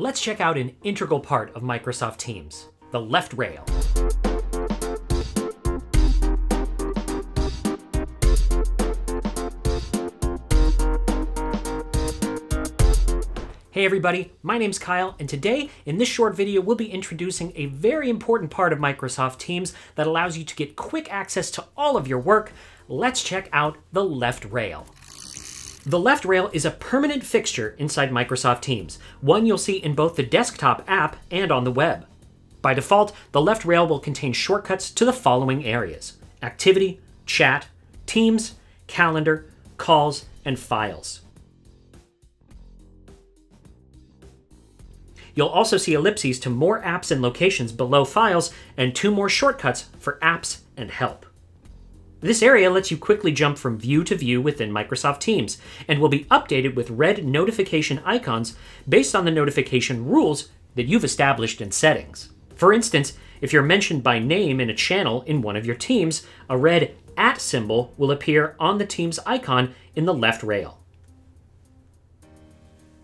let's check out an integral part of Microsoft Teams, the left rail. Hey everybody, my name's Kyle, and today in this short video we'll be introducing a very important part of Microsoft Teams that allows you to get quick access to all of your work. Let's check out the left rail. The left rail is a permanent fixture inside Microsoft Teams, one you'll see in both the desktop app and on the web. By default, the left rail will contain shortcuts to the following areas Activity, Chat, Teams, Calendar, Calls, and Files. You'll also see ellipses to more apps and locations below files, and two more shortcuts for apps and help. This area lets you quickly jump from view to view within Microsoft Teams, and will be updated with red notification icons based on the notification rules that you've established in settings. For instance, if you're mentioned by name in a channel in one of your teams, a red at symbol will appear on the team's icon in the left rail.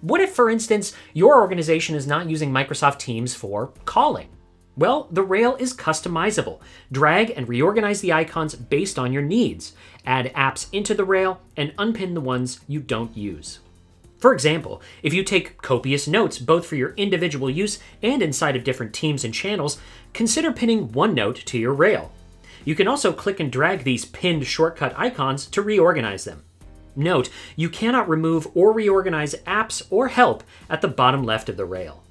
What if, for instance, your organization is not using Microsoft Teams for calling? Well, the rail is customizable. Drag and reorganize the icons based on your needs. Add apps into the rail and unpin the ones you don't use. For example, if you take copious notes both for your individual use and inside of different teams and channels, consider pinning OneNote to your rail. You can also click and drag these pinned shortcut icons to reorganize them. Note, you cannot remove or reorganize apps or help at the bottom left of the rail.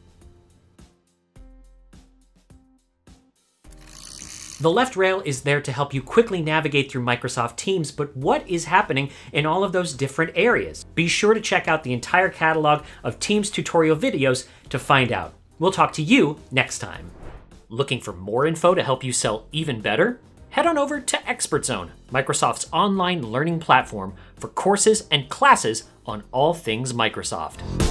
The left rail is there to help you quickly navigate through Microsoft Teams, but what is happening in all of those different areas? Be sure to check out the entire catalog of Teams tutorial videos to find out. We'll talk to you next time. Looking for more info to help you sell even better? head on over to ExpertZone, Microsoft's online learning platform for courses and classes on all things Microsoft.